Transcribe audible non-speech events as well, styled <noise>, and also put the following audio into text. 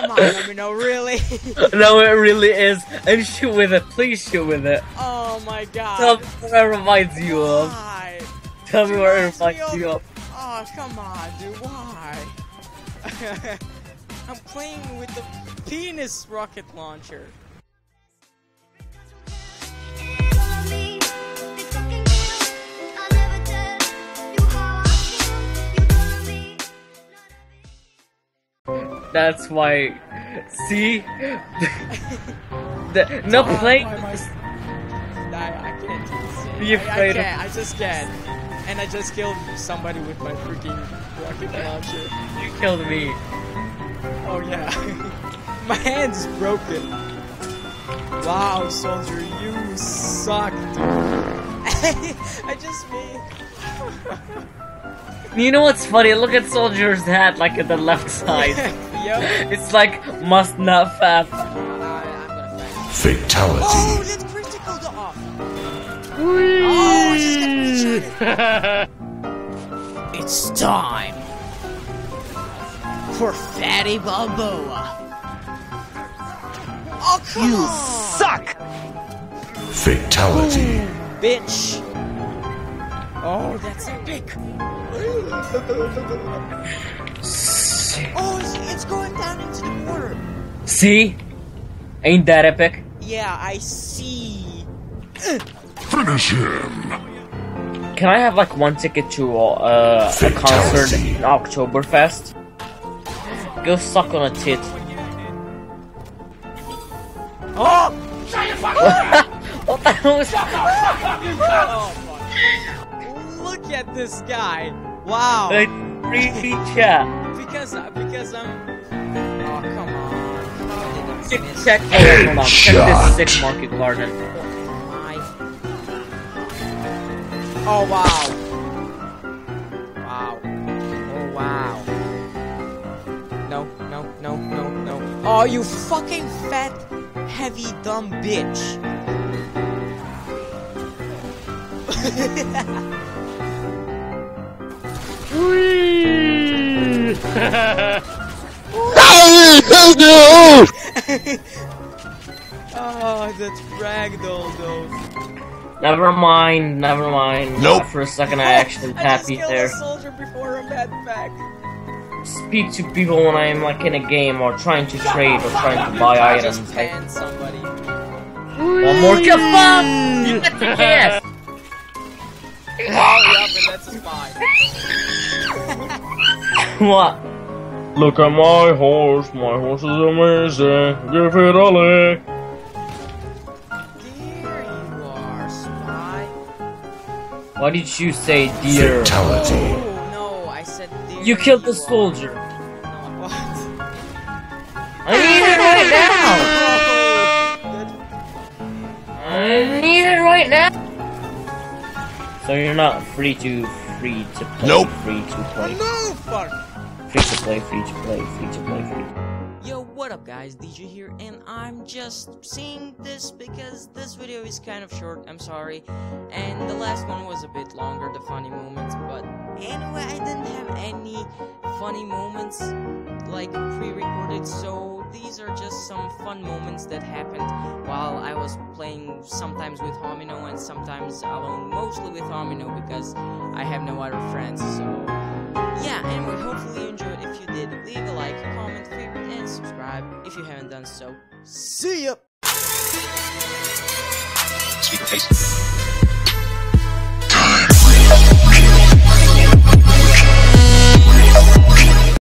Come on, let me know, really? <laughs> no, it really is. And shoot with it. Please shoot with it. oh my god. Tell me what it reminds you of. Why? Tell me what it reminds of- you of. Oh, come on, dude, why? <laughs> I'm playing with the penis rocket launcher. That's why. See? the, no playing. I- I, I can't do this. Be afraid I, of- can't. I just can't. And I just killed somebody with my freaking rocket launcher. You killed me. Oh yeah. <laughs> my hand is broken. Wow, soldier, you suck, dude. <laughs> I just made. You know what's funny? Look at Soldier's hat, like at the left side. <laughs> yep. it's like must not fap. I'm gonna fight. Fatality. Oh, that's critical to off. Oh, I just got headshotted. It's time for Fatty Balboa. Oh, come You on. suck! Fatality. bitch. Oh, that's epic. <laughs> Oh, it's, it's going down into the water. See? Ain't that epic? Yeah, I see. Finish him. Can I have like one ticket to uh, a concert in Oktoberfest? Go suck on a tit. Oh! <laughs> what the hell is fuck. Look at this guy. Wow. Like, really chat. Because uh, because I'm. Oh come on. How did I Check, check, hold on, hold on. Check Headshot. this sick market garden. my? Oh wow. Wow. Oh wow. No no no no no. Oh you fucking fat, heavy, dumb bitch. <laughs> Oh, that's ragdoll though. Never mind, never mind. Nope. For a second, I actually <laughs> I just happy there. a soldier before a mad back. Speak to people when I am like in a game or trying to trade or trying to buy I items. just Like, somebody. one more kill, fuck! <laughs> You got the gas. Oh, yep, and that's a spy. <laughs> what? Look at my horse. My horse is amazing. Give it a lick. There you are, spy. Why did you say dear? Fatality. Oh, no, I said there You killed the soldier. No, what? I need it right <laughs> Oh, now. I need it right now. So you're not free to free to play. Nope. Free to play. No, fuck. Free to play. Free to play. Free to play. Free. Yo, what up guys, DJ here, and I'm just saying this because this video is kind of short, I'm sorry, and the last one was a bit longer, the funny moments, but anyway, I didn't have any funny moments, like, pre-recorded, so these are just some fun moments that happened while I was playing sometimes with Homino and sometimes alone, mostly with Homino because I have no other friends, so yeah, anyway, hopefully you enjoyed. If you did, leave a like, comment, favorite, and subscribe if you haven't done so. See ya! Face.